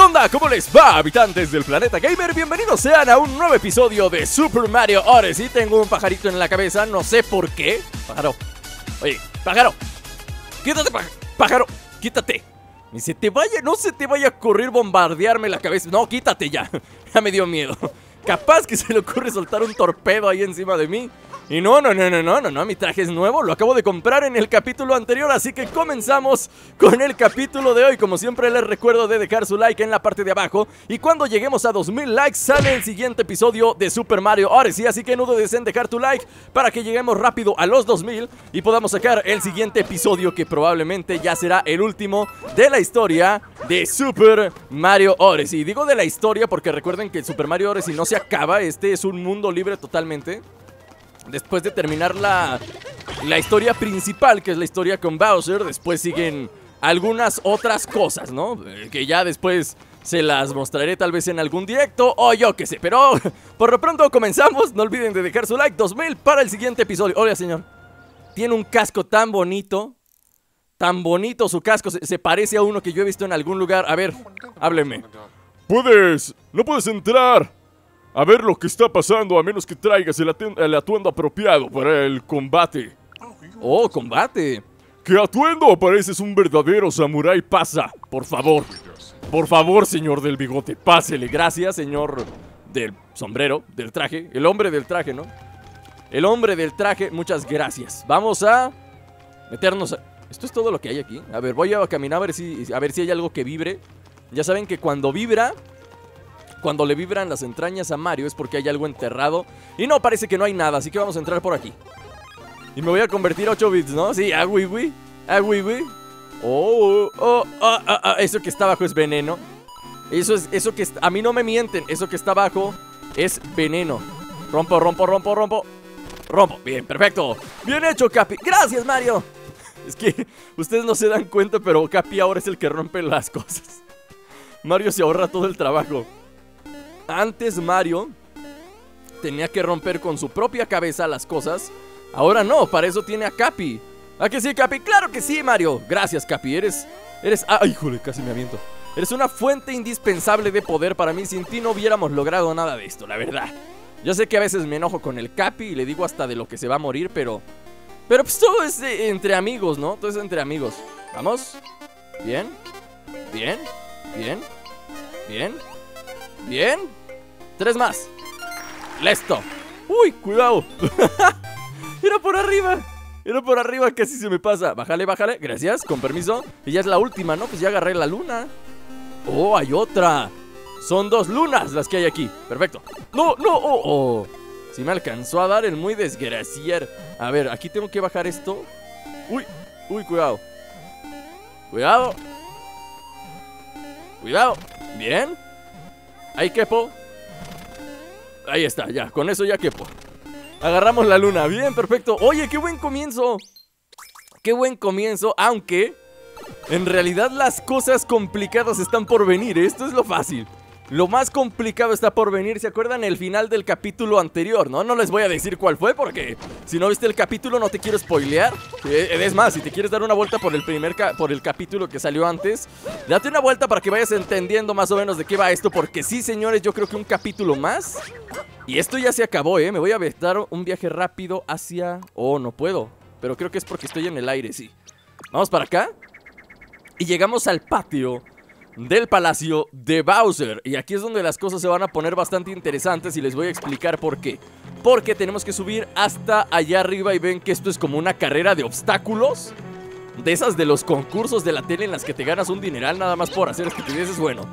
¿Qué onda? ¿Cómo les va, habitantes del planeta gamer? Bienvenidos sean a un nuevo episodio de Super Mario Odyssey. Tengo un pajarito en la cabeza, no sé por qué. Pájaro. Oye, pájaro. Quítate, pájaro. Quítate. Ni se te vaya, no se te vaya a ocurrir bombardearme la cabeza. No, quítate ya. Ya me dio miedo. Capaz que se le ocurre soltar un torpedo ahí encima de mí. Y no, no, no, no, no, no, no, mi traje es nuevo, lo acabo de comprar en el capítulo anterior, así que comenzamos con el capítulo de hoy. Como siempre les recuerdo de dejar su like en la parte de abajo y cuando lleguemos a 2000 likes sale el siguiente episodio de Super Mario Odyssey, así que no dudes en dejar tu like para que lleguemos rápido a los 2000 y podamos sacar el siguiente episodio que probablemente ya será el último de la historia de Super Mario Odyssey. Digo de la historia porque recuerden que Super Mario Odyssey no se acaba, este es un mundo libre totalmente después de terminar la, la historia principal, que es la historia con Bowser, después siguen algunas otras cosas, ¿no? Eh, que ya después se las mostraré tal vez en algún directo o yo qué sé. Pero por lo pronto comenzamos. No olviden de dejar su like 2000 para el siguiente episodio. Hola, señor. Tiene un casco tan bonito. Tan bonito su casco. Se, se parece a uno que yo he visto en algún lugar. A ver, hábleme. Puedes, no puedes entrar a ver lo que está pasando a menos que traigas el, el atuendo apropiado para el combate. Oh, combate. ¿Qué atuendo? Pareces un verdadero samurái. Pasa, por favor. Por favor, señor del bigote, pásele. Gracias, señor del sombrero, del traje. El hombre del traje, ¿no? El hombre del traje, muchas gracias. Vamos a meternos a... ¿Esto es todo lo que hay aquí? A ver, voy a caminar a ver si, a ver si hay algo que vibre. Ya saben que cuando vibra, cuando le vibran las entrañas a Mario es porque hay algo enterrado. Y no, parece que no hay nada, así que vamos a entrar por aquí. Y me voy a convertir a 8 bits, ¿no? Sí, a wii A wii Oh, oh, oh, oh, eso que está abajo es veneno. Eso es, eso que a mí no me mienten, eso que está abajo es veneno. Rompo, rompo, rompo, rompo. Rompo, bien, perfecto. Bien hecho, Capi. Gracias, Mario. Es que ustedes no se dan cuenta, pero Capi ahora es el que rompe las cosas. Mario se ahorra todo el trabajo. Antes Mario tenía que romper con su propia cabeza las cosas. Ahora no, para eso tiene a Capi. ¿A que sí, Capi? ¡Claro que sí, Mario! Gracias, Capi. Eres. Eres. ¡Ay, híjole! Casi me aviento. Eres una fuente indispensable de poder para mí. Sin ti no hubiéramos logrado nada de esto, la verdad. Yo sé que a veces me enojo con el Capi y le digo hasta de lo que se va a morir, pero. Pero pues todo es entre amigos, ¿no? Todo es entre amigos. Vamos. Bien. Bien. Bien. Bien. Bien. Tres más. Listo. Uy, cuidado. Era por arriba. Era por arriba, casi se me pasa. Bájale, bájale. Gracias, con permiso. Y ya es la última, ¿no? Pues ya agarré la luna. Oh, hay otra. Son dos lunas las que hay aquí. Perfecto. No, no, oh, oh. Sí me alcanzó a dar el muy desgraciar. A ver, aquí tengo que bajar esto. Uy, uy, cuidado. Cuidado. Cuidado. Bien. Ahí quepo. Ahí está, ya, con eso ya quepo. Agarramos la luna, bien, perfecto. Oye, qué buen comienzo. Qué buen comienzo, aunque En realidad las cosas complicadas están por venir. Esto es lo fácil lo más complicado está por venir, ¿se acuerdan el final del capítulo anterior? No, no les voy a decir cuál fue porque si no viste el capítulo no te quiero spoilear. Eh, es más, si te quieres dar una vuelta por el primer por el capítulo que salió antes, date una vuelta para que vayas entendiendo más o menos de qué va esto porque sí, señores, yo creo que un capítulo más y esto ya se acabó, ¿eh? Me voy a dar un viaje rápido hacia... Oh, no puedo, pero creo que es porque estoy en el aire, sí. Vamos para acá y llegamos al patio del palacio de Bowser. Y aquí es donde las cosas se van a poner bastante interesantes y les voy a explicar por qué. Porque tenemos que subir hasta allá arriba y ven que esto es como una carrera de obstáculos. De esas de los concursos de la tele en las que te ganas un dineral nada más por hacer estupideces. Bueno,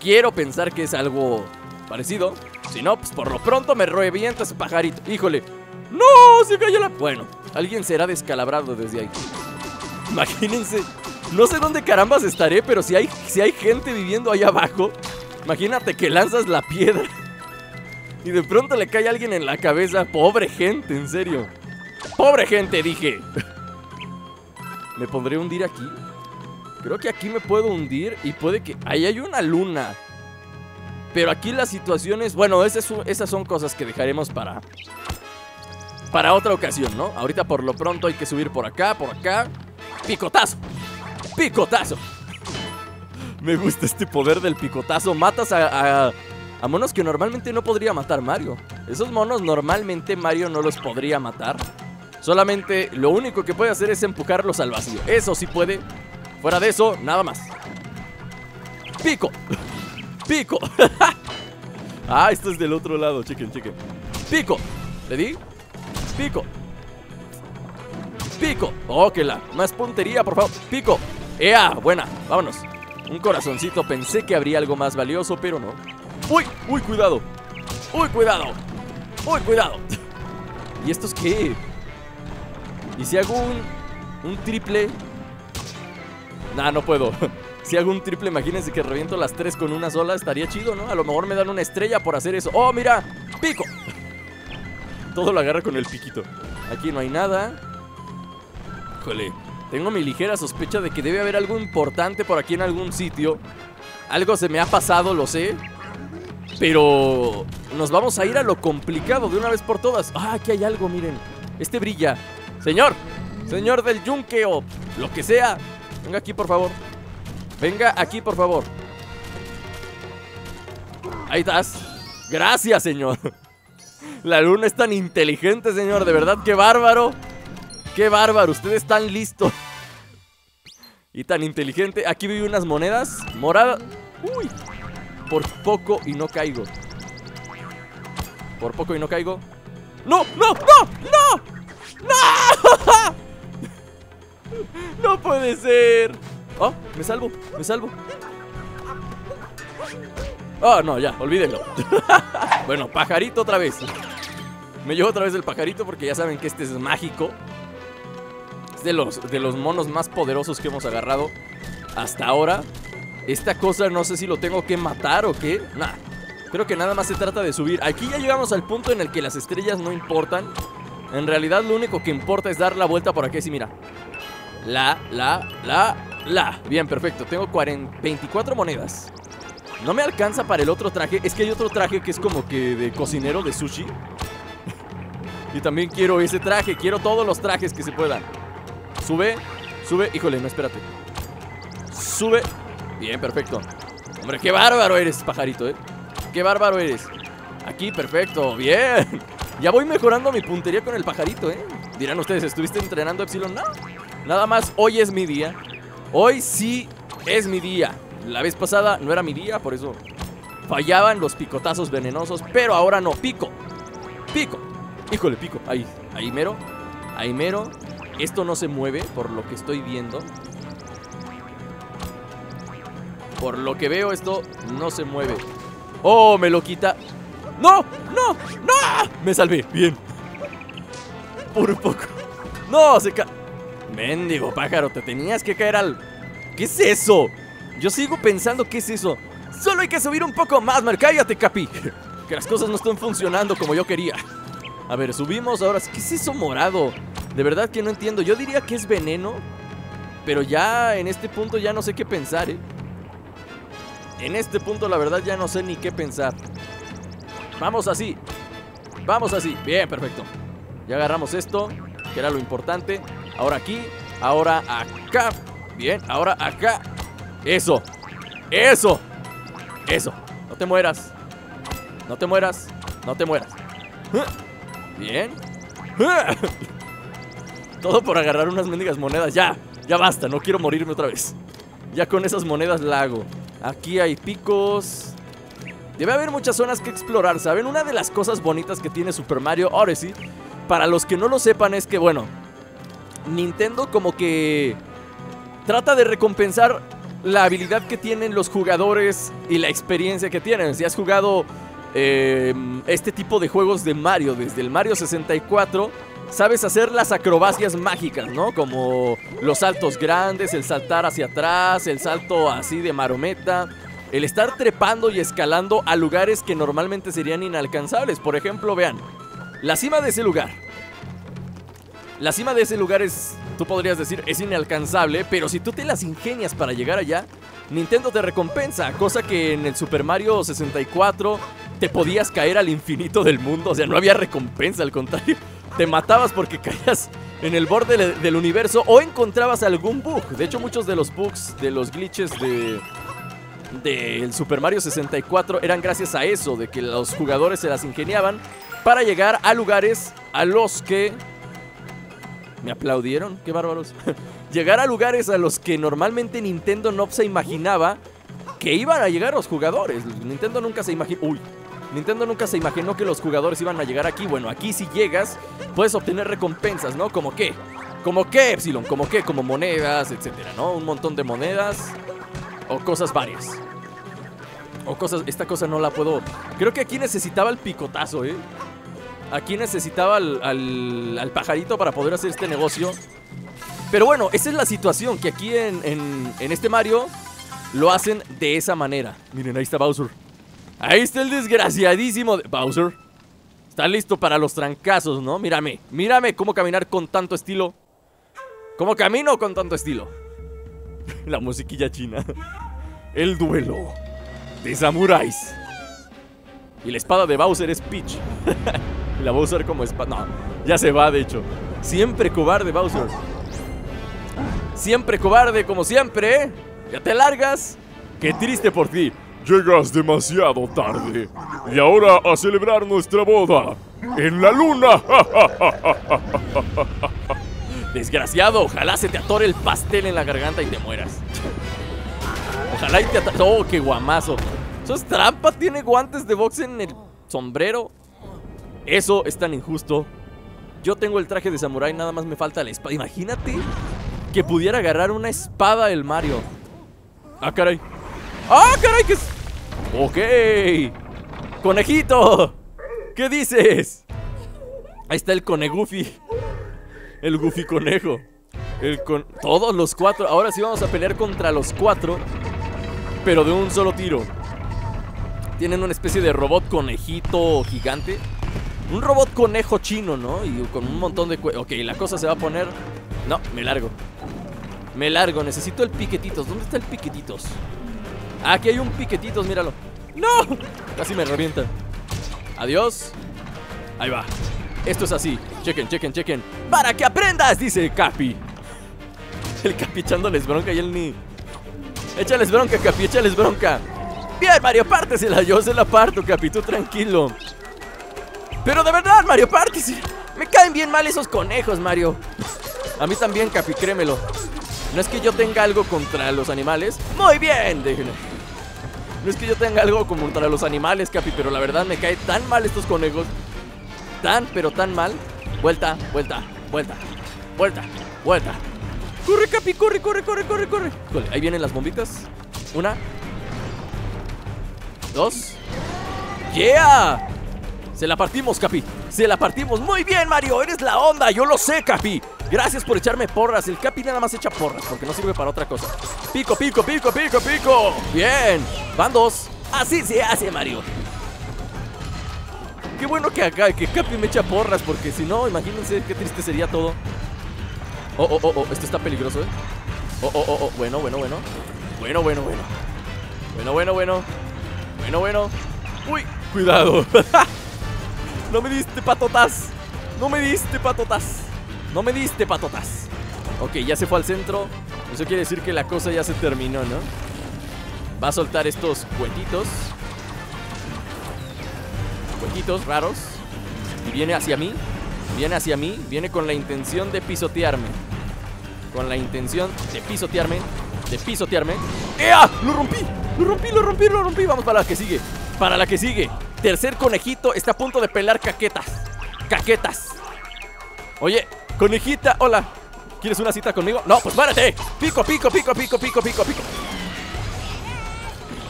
quiero pensar que es algo parecido. Si no, pues por lo pronto me revienta ese pajarito. Híjole. ¡No! Se cayó la... Bueno, alguien será descalabrado desde ahí. Imagínense no sé dónde carambas estaré, pero si hay, si hay gente viviendo ahí abajo, imagínate que lanzas la piedra y de pronto le cae alguien en la cabeza. Pobre gente, en serio. Pobre gente, dije. ¿Me pondré a hundir aquí? Creo que aquí me puedo hundir y puede que... Ahí hay una luna. Pero aquí la situación es... Bueno, esas, esas son cosas que dejaremos para... Para otra ocasión, ¿no? Ahorita por lo pronto hay que subir por acá, por acá. ¡Picotazo! Picotazo. Me gusta este poder del picotazo. Matas a, a, monos que normalmente no podría matar Mario. Esos monos normalmente Mario no los podría matar. Solamente lo único que puede hacer es empujarlos al vacío. Eso sí puede. Fuera de eso, nada más. Pico. Pico. ah, esto es del otro lado. Chequen, chequen. Pico. ¿Le di? Pico. Pico. Oh, que la. Más puntería, por favor. Pico. ¡Ea! Buena. Vámonos. Un corazoncito. Pensé que habría algo más valioso, pero no. ¡Uy! ¡Uy, cuidado! ¡Uy, cuidado! ¡Uy, cuidado! ¿Y esto es qué? ¿Y si hago un, un triple? Nah, no puedo. Si hago un triple, imagínense que reviento las tres con una sola, estaría chido, ¿no? A lo mejor me dan una estrella por hacer eso. ¡Oh, mira! ¡Pico! Todo lo agarra con el piquito. Aquí no hay nada. Híjole, tengo mi ligera sospecha de que debe haber algo importante por aquí en algún sitio. Algo se me ha pasado, lo sé. Pero nos vamos a ir a lo complicado de una vez por todas. Ah, aquí hay algo, miren. Este brilla. Señor, señor del yunque o lo que sea. Venga aquí, por favor. Venga aquí, por favor. Ahí estás. Gracias, señor. La luna es tan inteligente, señor. De verdad, qué bárbaro. Qué bárbaro. Ustedes están listos. Y tan inteligente. Aquí vi unas monedas moradas. Uy. Por poco y no caigo. Por poco y no caigo. ¡No! ¡No! ¡No! ¡No! ¡No! ¡No puede ser! ¡Oh! Me salvo, me salvo. Oh, no, ya, olvídenlo. bueno, pajarito otra vez. Me llevo otra vez el pajarito porque ya saben que este es mágico. De los, de los monos más poderosos que hemos agarrado hasta ahora. Esta cosa no sé si lo tengo que matar o qué. Nah, creo que nada más se trata de subir. Aquí ya llegamos al punto en el que las estrellas no importan. En realidad lo único que importa es dar la vuelta por aquí. Sí, mira. La, la, la, la. Bien, perfecto. Tengo 40, 24 monedas. No me alcanza para el otro traje. Es que hay otro traje que es como que de cocinero de sushi. y también quiero ese traje. Quiero todos los trajes que se puedan. Sube, sube. Híjole, no, espérate. Sube. Bien, perfecto. Hombre, qué bárbaro eres, pajarito, ¿eh? Qué bárbaro eres. Aquí, perfecto. Bien. Ya voy mejorando mi puntería con el pajarito, ¿eh? Dirán ustedes, ¿estuviste entrenando Epsilon? No. Nada más, hoy es mi día. Hoy sí es mi día. La vez pasada no era mi día, por eso fallaban los picotazos venenosos. Pero ahora no, pico. Pico. Híjole, pico. Ahí, ahí mero. Ahí mero. Esto no se mueve por lo que estoy viendo. Por lo que veo, esto no se mueve. ¡Oh, me lo quita! ¡No! ¡No! ¡No! Me salvé. Bien. Por poco. ¡No! Se ca... Mendigo pájaro, te tenías que caer al... ¿Qué es eso? Yo sigo pensando, ¿qué es eso? Solo hay que subir un poco más, Mar. Cállate, Capi. Que las cosas no están funcionando como yo quería. A ver, subimos ahora. ¿Qué es eso morado? De verdad que no entiendo. Yo diría que es veneno. Pero ya en este punto ya no sé qué pensar, ¿eh? En este punto la verdad ya no sé ni qué pensar. Vamos así. Vamos así. Bien, perfecto. Ya agarramos esto, que era lo importante. Ahora aquí, ahora acá. Bien, ahora acá. Eso. Eso. Eso. No te mueras. No te mueras. No te mueras. Bien. Todo por agarrar unas mendigas monedas. Ya. Ya basta. No quiero morirme otra vez. Ya con esas monedas la hago. Aquí hay picos. Debe haber muchas zonas que explorar, ¿saben? Una de las cosas bonitas que tiene Super Mario Odyssey, para los que no lo sepan, es que, bueno, Nintendo como que trata de recompensar la habilidad que tienen los jugadores y la experiencia que tienen. Si has jugado eh, este tipo de juegos de Mario desde el Mario 64, sabes hacer las acrobacias mágicas, ¿no? Como los saltos grandes, el saltar hacia atrás, el salto así de marometa. El estar trepando y escalando a lugares que normalmente serían inalcanzables. Por ejemplo, vean, la cima de ese lugar. La cima de ese lugar es, tú podrías decir, es inalcanzable, pero si tú te las ingenias para llegar allá, Nintendo te recompensa, cosa que en el Super Mario 64 te podías caer al infinito del mundo, o sea, no había recompensa, al contrario, te matabas porque caías en el borde del universo o encontrabas algún bug. De hecho, muchos de los bugs, de los glitches de, del Super Mario 64 eran gracias a eso, de que los jugadores se las ingeniaban para llegar a lugares a los que... ¿Me aplaudieron? ¡Qué bárbaros! llegar a lugares a los que normalmente Nintendo no se imaginaba que iban a llegar los jugadores. Nintendo nunca se imaginó... ¡Uy! Nintendo nunca se imaginó que los jugadores iban a llegar aquí. Bueno, aquí si llegas, puedes obtener recompensas, ¿no? ¿Como qué? ¿Como qué, Epsilon? ¿Como qué? Como monedas, etcétera, ¿no? Un montón de monedas o cosas varias. O cosas... Esta cosa no la puedo... Creo que aquí necesitaba el picotazo, ¿eh? Aquí necesitaba al, al, al pajarito para poder hacer este negocio. Pero bueno, esa es la situación, que aquí en, en, en este Mario lo hacen de esa manera. Miren, ahí está Bowser. Ahí está el desgraciadísimo de Bowser. Está listo para los trancazos, ¿no? Mírame, mírame cómo caminar con tanto estilo. ¿Cómo camino con tanto estilo? La musiquilla china. El duelo de samuráis. Y la espada de Bowser es Peach. la usar como espada. No, ya se va, de hecho. Siempre cobarde, Bowser. Siempre cobarde, como siempre. ¿eh? Ya te largas. Qué triste por ti. Llegas demasiado tarde. Y ahora a celebrar nuestra boda. En la luna. Desgraciado, ojalá se te atore el pastel en la garganta y te mueras. Ojalá y te atore. Oh, qué guamazo. Eso es trampa, tiene guantes de boxe en el sombrero. Eso es tan injusto. Yo tengo el traje de samurái, nada más me falta la espada. Imagínate que pudiera agarrar una espada el Mario. Ah, caray. ¡Ah, caray! ¿Qué es? Ok. Conejito. ¿Qué dices? Ahí está el conegufi. El Goofy conejo. El con... Todos los cuatro. Ahora sí vamos a pelear contra los cuatro. Pero de un solo tiro. Tienen una especie de robot conejito gigante. Un robot conejo chino, ¿no? Y con un montón de... Ok, la cosa se va a poner... No, me largo. Me largo, necesito el piquetitos. ¿Dónde está el piquetitos? Aquí hay un piquetitos, míralo. ¡No! Casi me revienta. Adiós. Ahí va. Esto es así. Chequen, chequen, chequen. ¡Para que aprendas! Dice Capi. El Capi echándoles bronca y él ni. Échales bronca, Capi, échales bronca. Bien, Mario, pártesela. Yo se la parto, Capi, tú tranquilo. Pero de verdad, Mario, pártese. Me caen bien mal esos conejos, Mario. A mí también, Capi, créemelo. No es que yo tenga algo contra los animales. Muy bien, déjenme. No es que yo tenga algo contra los animales, Capi, pero la verdad me cae tan mal estos conejos. Tan, pero tan mal. Vuelta, vuelta, vuelta, vuelta, vuelta. Corre, Capi, corre, corre, corre, corre, corre. Ahí vienen las bombitas. Una. Dos. ¡Yeah! Se la partimos, Capi. Se la partimos. Muy bien, Mario. Eres la onda. Yo lo sé, Capi. Gracias por echarme porras. El Capi nada más echa porras porque no sirve para otra cosa. Pico, pico, pico, pico, pico. Bien. Van dos. Así se hace, Mario. Qué bueno que acá, que Capi me echa porras porque si no, imagínense qué triste sería todo. Oh, oh, oh, oh. Esto está peligroso, ¿eh? Oh, oh, oh, oh. Bueno, bueno, bueno. Bueno, bueno, bueno. Bueno, bueno, bueno. Bueno, bueno. Uy, cuidado. no me diste patotas. No me diste patotas. No me diste patotas. Ok, ya se fue al centro. Eso quiere decir que la cosa ya se terminó, ¿no? Va a soltar estos huequitos. Huequitos raros. Y viene hacia mí. Viene hacia mí. Viene con la intención de pisotearme. Con la intención de pisotearme. De pisotearme. ¡Ea! ¡Lo rompí! ¡Lo rompí, lo rompí, lo rompí! Vamos para la que sigue. Para la que sigue. Tercer conejito está a punto de pelar caquetas. Caquetas. Oye, conejita, hola. ¿Quieres una cita conmigo? No, pues párate. Pico, pico, pico, pico, pico, pico, pico.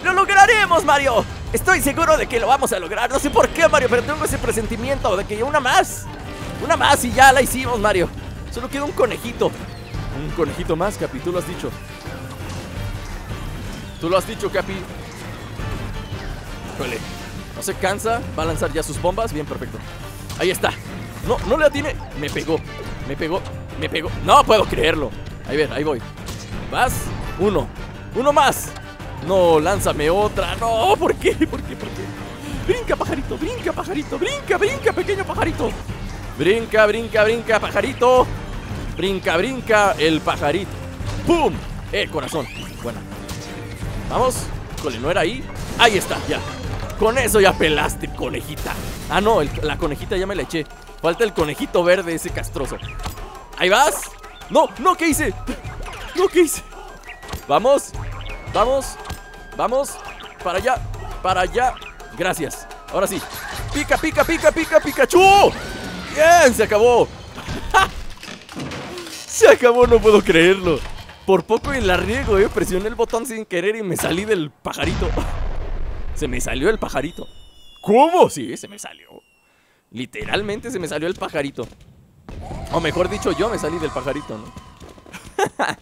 ¡Lo lograremos, Mario! Estoy seguro de que lo vamos a lograr. No sé por qué, Mario, pero tengo ese presentimiento de que una más. Una más y ya la hicimos, Mario. Solo queda un conejito. Un conejito más, Capi, tú lo has dicho. Tú lo has dicho, Capi. Híjole. No se cansa. Va a lanzar ya sus bombas. Bien, perfecto. Ahí está. No, no le atiene. Me pegó. Me pegó. Me pegó. No puedo creerlo. Ahí ver, ahí voy. Vas. Uno. Uno más. No, lánzame otra. No, ¿por qué? ¿Por qué? ¿Por qué? Brinca, pajarito. Brinca, pajarito. Brinca, brinca, pequeño pajarito. Brinca, brinca, brinca, pajarito. Brinca, brinca, el pajarito. ¡Pum! El corazón. Buena. Vamos. Híjole, ¿no era ahí? Ahí está, ya. Con eso ya pelaste, conejita. Ah, no, la conejita ya me la eché. Falta el conejito verde, ese castroso. Ahí vas. No, no, ¿qué hice? No, ¿qué hice? Vamos, vamos, vamos. Para allá, para allá. Gracias. Ahora sí. Pica, pica, pica, pica, Pikachu. Bien, se acabó. Se acabó, no puedo creerlo. Por poco y la riego, eh. Presioné el botón sin querer y me salí del pajarito. Se me salió el pajarito. ¿Cómo? Sí, se me salió. Literalmente se me salió el pajarito. O mejor dicho, yo me salí del pajarito, ¿no?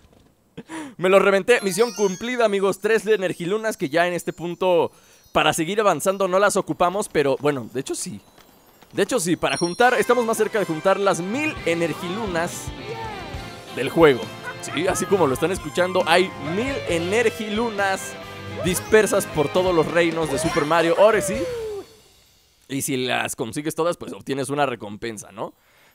me lo reventé. Misión cumplida, amigos. Tres de energilunas que ya en este punto, para seguir avanzando, no las ocupamos. Pero bueno, de hecho sí. De hecho sí, para juntar, estamos más cerca de juntar las mil energilunas del juego. Sí, así como lo están escuchando, hay mil energilunas dispersas por todos los reinos de Super Mario Odyssey. Y si las consigues todas, pues obtienes una recompensa, ¿no?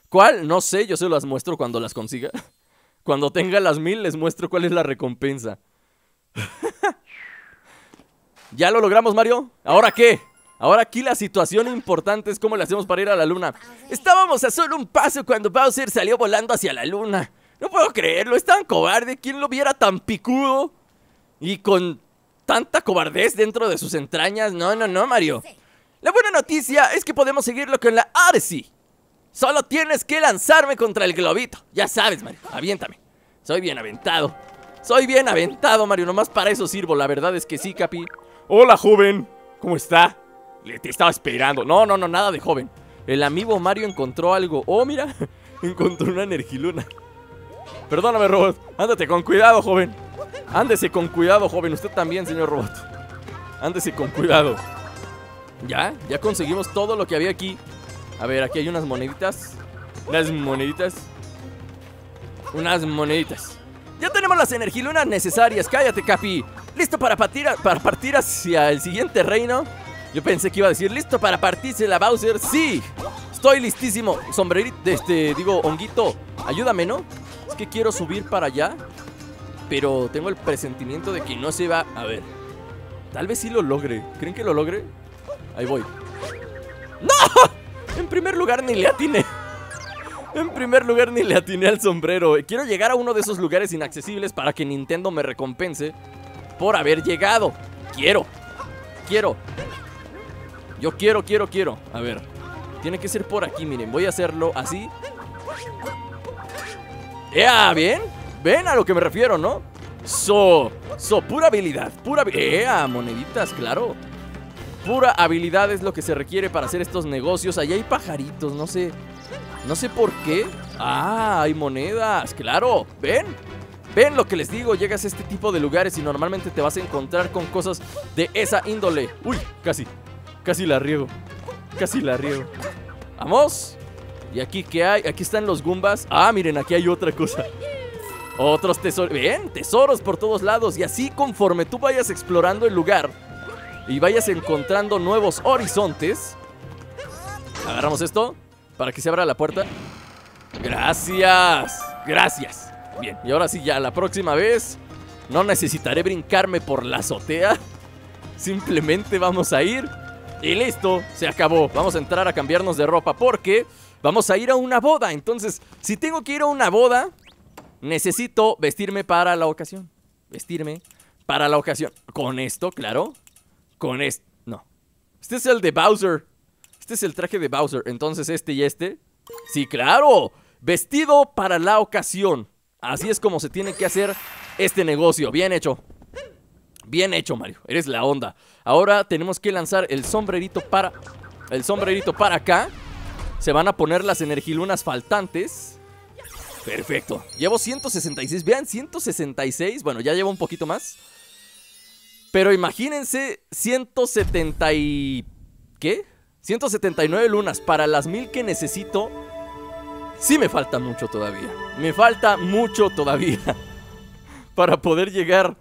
¿Cuál? No sé, yo se las muestro cuando las consiga. Cuando tenga las mil, les muestro cuál es la recompensa. ¿Ya lo logramos, Mario? ¿Ahora qué? Ahora aquí la situación importante es cómo le hacemos para ir a la luna. Estábamos a solo un paso cuando Bowser salió volando hacia la luna. No puedo creerlo, es tan cobarde. ¿Quién lo viera tan picudo? Y con tanta cobardez dentro de sus entrañas. No, no, no, Mario. La buena noticia es que podemos seguirlo con la Odyssey. Solo tienes que lanzarme contra el globito. Ya sabes, Mario. Aviéntame. Soy bien aventado. Soy bien aventado, Mario. Nomás para eso sirvo. La verdad es que sí, Capi. Hola, joven. ¿Cómo está? Le te estaba esperando. No, no, no, nada de joven. El amigo Mario encontró algo. Oh, mira. Encontró una energiluna. Perdóname, robot. Ándate con cuidado, joven. Ándese con cuidado, joven. Usted también, señor robot. Ándese con cuidado. Ya, ya conseguimos todo lo que había aquí. A ver, aquí hay unas moneditas. Unas moneditas. Unas moneditas. Ya tenemos las energilunas necesarias. Cállate, Capi. ¿Listo para partir, para partir hacia el siguiente reino? Yo pensé que iba a decir, ¿listo para partirse la Bowser? ¡Sí! Estoy listísimo. Sombrerito, este, digo, honguito, ayúdame, ¿no? Es que quiero subir para allá. Pero tengo el presentimiento de que no se va. A ver. Tal vez sí lo logre. ¿Creen que lo logre? Ahí voy. ¡No! En primer lugar ni le atiné. En primer lugar ni le atiné al sombrero. Quiero llegar a uno de esos lugares inaccesibles para que Nintendo me recompense por haber llegado. Quiero. Quiero. Yo quiero, quiero, quiero. A ver. Tiene que ser por aquí, miren. Voy a hacerlo así. ¡Ea! ¿Bien? ¿Ven a lo que me refiero, no? So, so, pura habilidad, pura habi- ¡Ea! Moneditas, claro. Pura habilidad es lo que se requiere para hacer estos negocios. Allá hay pajaritos, no sé. No sé por qué. Ah, hay monedas, claro. ¿Ven? ¿Ven lo que les digo? Llegas a este tipo de lugares y normalmente te vas a encontrar con cosas de esa índole. Uy, casi. Casi la riego. Casi la riego. Vamos. ¿Y aquí qué hay? Aquí están los Goombas. Ah, miren, aquí hay otra cosa. Otros tesoros. Ven, tesoros por todos lados. Y así conforme tú vayas explorando el lugar y vayas encontrando nuevos horizontes. Agarramos esto para que se abra la puerta. Gracias. Gracias. Bien, y ahora sí, ya la próxima vez no necesitaré brincarme por la azotea. Simplemente vamos a ir y listo, se acabó. Vamos a entrar a cambiarnos de ropa porque vamos a ir a una boda. Entonces, si tengo que ir a una boda, necesito vestirme para la ocasión. Vestirme para la ocasión. Con esto, claro. Con esto. No. Este es el de Bowser. Este es el traje de Bowser. Entonces, este y este. Sí, claro. Vestido para la ocasión. Así es como se tiene que hacer este negocio. Bien hecho. Bien hecho, Mario. Eres la onda. Ahora tenemos que lanzar el sombrerito para. El sombrerito para acá. Se van a poner las energilunas faltantes. Perfecto. Llevo 166. Vean, 166. Bueno, ya llevo un poquito más. Pero imagínense 170 y... ¿Qué? 179 lunas para las mil que necesito. Sí me falta mucho todavía. Me falta mucho todavía. Para poder llegar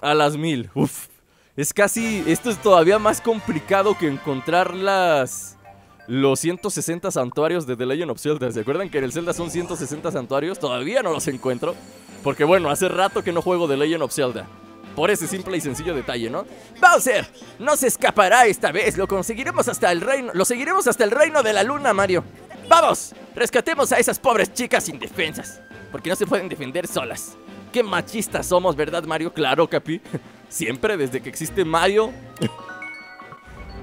a las mil. Uf. Es casi... Esto es todavía más complicado que encontrar las... Los 160 santuarios de The Legend of Zelda. ¿Se acuerdan que en el Zelda son 160 santuarios? Todavía no los encuentro. Porque bueno, hace rato que no juego The Legend of Zelda. Por ese simple y sencillo detalle, ¿no? Bowser, no se escapará esta vez. Lo conseguiremos hasta el reino. Lo seguiremos hasta el reino de la luna, Mario. ¡Vamos! Rescatemos a esas pobres chicas indefensas. Porque no se pueden defender solas. Qué machistas somos, ¿verdad, Mario? Claro, Capi. Siempre, desde que existe Mario,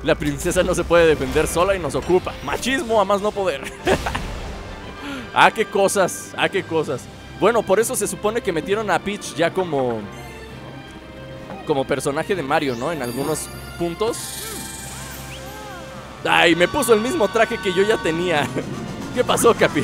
la princesa no se puede defender sola y nos ocupa. Machismo a más no poder. ah, qué cosas, ah, qué cosas. Bueno, por eso se supone que metieron a Peach ya como como personaje de Mario, ¿no? En algunos puntos. Ay, me puso el mismo traje que yo ya tenía. ¿Qué pasó, Capi?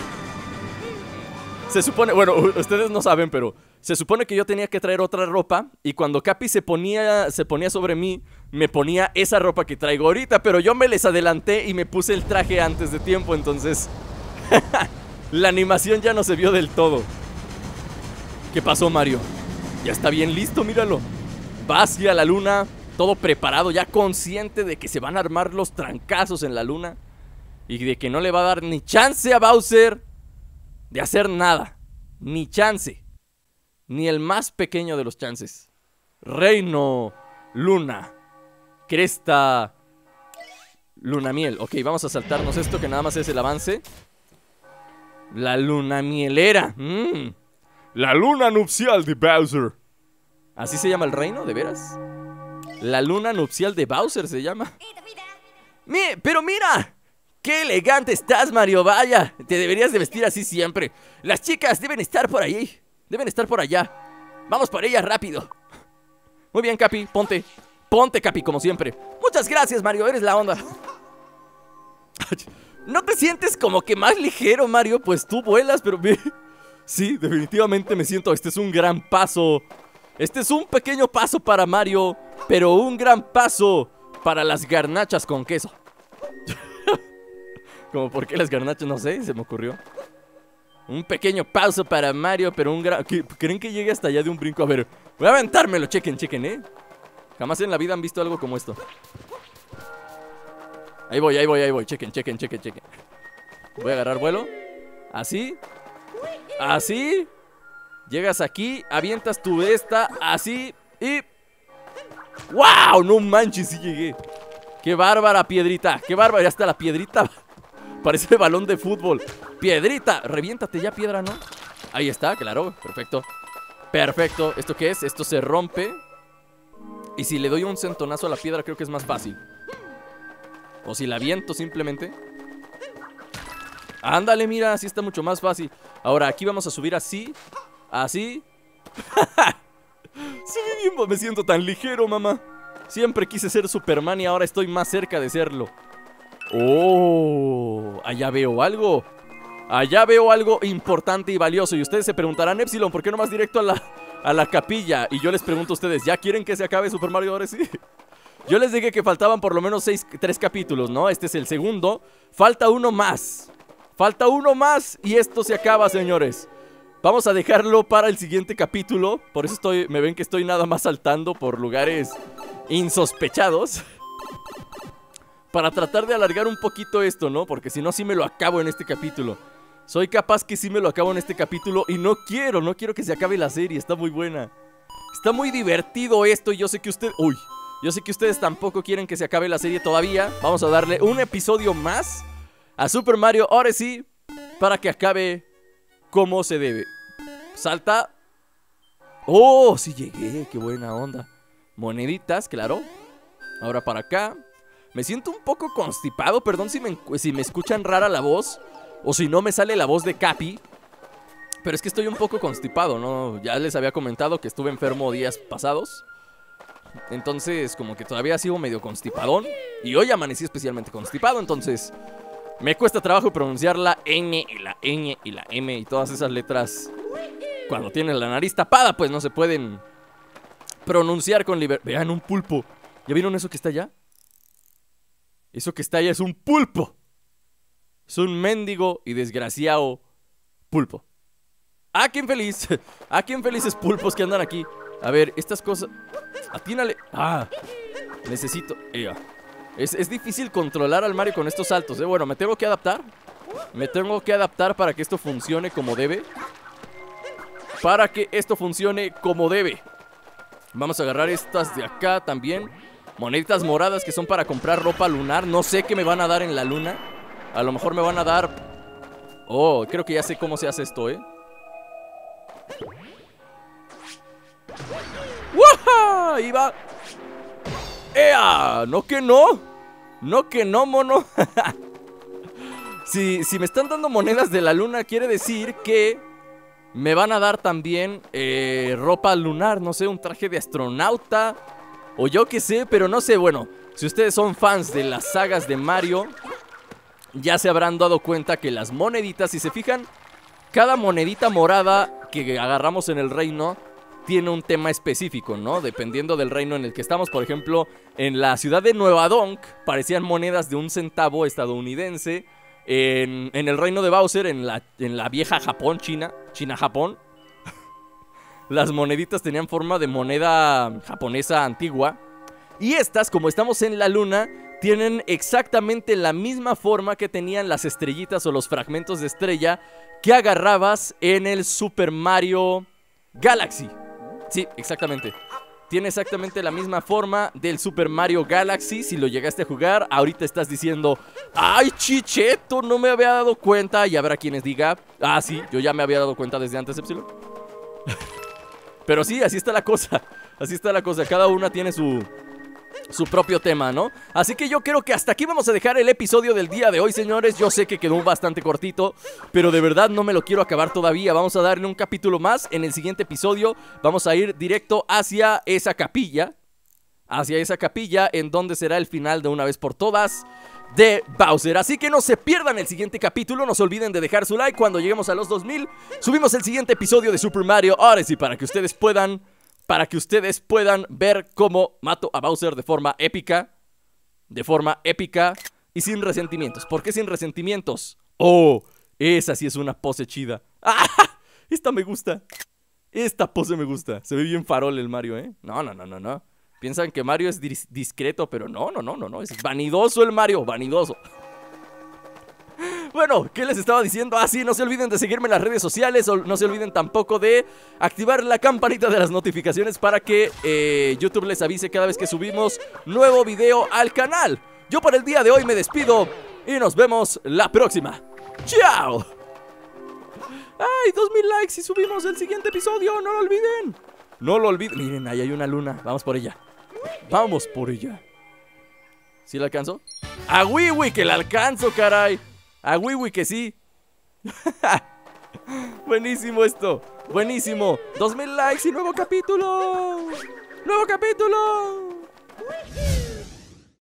Se supone, bueno, ustedes no saben, pero se supone que yo tenía que traer otra ropa y cuando Capi se ponía se ponía sobre mí, me ponía esa ropa que traigo ahorita, pero yo me les adelanté y me puse el traje antes de tiempo, entonces la animación ya no se vio del todo. ¿Qué pasó, Mario? Ya está bien listo, míralo. Va hacia la luna, todo preparado, ya consciente de que se van a armar los trancazos en la luna y de que no le va a dar ni chance a Bowser de hacer nada. Ni chance. Ni el más pequeño de los chances. Reino Luna. Cresta Luna Miel. Ok, vamos a saltarnos esto que nada más es el avance. La luna mielera. Mm. La luna nupcial de Bowser. ¿Así se llama el reino, de veras? La luna nupcial de Bowser se llama. pero mira, qué elegante estás, Mario. Vaya, te deberías de vestir así siempre. Las chicas deben estar por ahí. Deben estar por allá. Vamos por ellas rápido. Muy bien, Capi, ponte. Ponte, Capi, como siempre. Muchas gracias, Mario. Eres la onda. ¿No te sientes como que más ligero, Mario? Pues tú vuelas, pero... Sí, definitivamente me siento... Este es un gran paso este es un pequeño paso para Mario, pero un gran paso para las garnachas con queso. Como por qué las garnachas, no sé, se me ocurrió. Un pequeño paso para Mario, pero un gran... ¿Creen que llegue hasta allá de un brinco? A ver, voy a aventármelo, chequen, chequen, ¿eh? Jamás en la vida han visto algo como esto. Ahí voy, ahí voy, ahí voy, chequen, chequen, chequen, chequen. Voy a agarrar vuelo. Así. Así. Llegas aquí, avientas tu esta, así y... ¡Wow! No manches, sí llegué. ¡Qué bárbara, piedrita! ¡Qué bárbara! Ya está la piedrita. Parece balón de fútbol. ¡Piedrita! Reviéntate ya, piedra, ¿no? Ahí está, claro. Perfecto. Perfecto. ¿Esto qué es? Esto se rompe. Y si le doy un centonazo a la piedra, creo que es más fácil. O si la aviento simplemente. Ándale, mira, así está mucho más fácil. Ahora, aquí vamos a subir así. Así. sí, me siento tan ligero, mamá. Siempre quise ser Superman y ahora estoy más cerca de serlo. Oh, allá veo algo. Allá veo algo importante y valioso. Y ustedes se preguntarán, Epsilon, ¿por qué no más directo a la, a la capilla? Y yo les pregunto a ustedes, ¿ya quieren que se acabe Super Mario ahora sí? Yo les dije que faltaban por lo menos seis, tres capítulos, ¿no? Este es el segundo. Falta uno más. Falta uno más y esto se acaba, señores. Vamos a dejarlo para el siguiente capítulo. Por eso estoy, me ven que estoy nada más saltando por lugares insospechados. Para tratar de alargar un poquito esto, ¿no? Porque si no, sí me lo acabo en este capítulo. Soy capaz que sí me lo acabo en este capítulo y no quiero, no quiero que se acabe la serie. Está muy buena. Está muy divertido esto y yo sé que usted... Uy, yo sé que ustedes tampoco quieren que se acabe la serie todavía. Vamos a darle un episodio más a Super Mario Odyssey para que acabe como se debe. Salta. ¡Oh! Sí llegué, qué buena onda. Moneditas, claro. Ahora para acá. Me siento un poco constipado, perdón si me, si me escuchan rara la voz. O si no me sale la voz de Capi. Pero es que estoy un poco constipado, ¿no? Ya les había comentado que estuve enfermo días pasados. Entonces, como que todavía sigo medio constipadón. Y hoy amanecí especialmente constipado, entonces... Me cuesta trabajo pronunciar la N y la Ñ y la M y todas esas letras. Cuando tienen la nariz tapada, pues no se pueden pronunciar con libertad. Vean, un pulpo. ¿Ya vieron eso que está allá? Eso que está allá es un pulpo. Es un mendigo y desgraciado pulpo. ¡Ah, qué infeliz! ¡Ah, qué infelices pulpos que andan aquí! A ver, estas cosas... Atínale. ¡Ah! Necesito... Es, difícil controlar al Mario con estos saltos, ¿eh? Bueno, me tengo que adaptar. Me tengo que adaptar para que esto funcione como debe. Para que esto funcione como debe. Vamos a agarrar estas de acá también. Moneditas moradas que son para comprar ropa lunar. No sé qué me van a dar en la luna. A lo mejor me van a dar... Oh, creo que ya sé cómo se hace esto, ¿eh? Ahí va. ¡Ea! ¿No que no? ¿No que no, mono? si, si me están dando monedas de la luna, quiere decir que me van a dar también eh, ropa lunar, no sé, un traje de astronauta o yo qué sé, pero no sé, bueno, si ustedes son fans de las sagas de Mario, ya se habrán dado cuenta que las moneditas, si se fijan, cada monedita morada que agarramos en el reino tiene un tema específico, ¿no? Dependiendo del reino en el que estamos. Por ejemplo, en la ciudad de Nueva Donk parecían monedas de un centavo estadounidense. En, el reino de Bowser, en la, en la vieja Japón, China, China-Japón, las moneditas tenían forma de moneda japonesa antigua. Y estas, como estamos en la luna, tienen exactamente la misma forma que tenían las estrellitas o los fragmentos de estrella que agarrabas en el Super Mario Galaxy. Sí, exactamente. Tiene exactamente la misma forma del Super Mario Galaxy. Si lo llegaste a jugar, ahorita estás diciendo, ¡ay, chicheto! No me había dado cuenta. Y habrá quienes diga, ah, sí, yo ya me había dado cuenta desde antes, Epsilon. Pero sí, así está la cosa. Así está la cosa. Cada una tiene su, su propio tema, ¿no? Así que yo creo que hasta aquí vamos a dejar el episodio del día de hoy, señores. Yo sé que quedó bastante cortito, pero de verdad no me lo quiero acabar todavía. Vamos a darle un capítulo más. En el siguiente episodio vamos a ir directo hacia esa capilla. Hacia esa capilla en donde será el final de una vez por todas de Bowser. Así que no se pierdan el siguiente capítulo, no se olviden de dejar su like cuando lleguemos a los 2000. Subimos el siguiente episodio de Super Mario Odyssey para que ustedes puedan para que ustedes puedan ver cómo mato a Bowser de forma épica, de forma épica y sin resentimientos. ¿Por qué sin resentimientos? Oh, esa sí es una pose chida. ¡Ah! Esta me gusta. Esta pose me gusta. Se ve bien farol el Mario, ¿eh? No, no, no, no, no. Piensan que Mario es discreto, pero no, no, no, no, no. Es vanidoso el Mario, vanidoso. Bueno, ¿qué les estaba diciendo? Ah, sí, no se olviden de seguirme en las redes sociales. no se olviden tampoco de activar la campanita de las notificaciones para que eh, YouTube les avise cada vez que subimos nuevo video al canal. Yo por el día de hoy me despido y nos vemos la próxima. ¡Chao! ¡Ay, 2000 likes y subimos el siguiente episodio! ¡No lo olviden! No lo olviden. Miren, ahí hay una luna. Vamos por ella. Vamos por ella. ¿Sí la alcanzo? ¡A Wiwi que la alcanzo, caray! ¡A Wiwi que sí! Buenísimo esto. Buenísimo. 2000 likes y nuevo capítulo. Nuevo capítulo.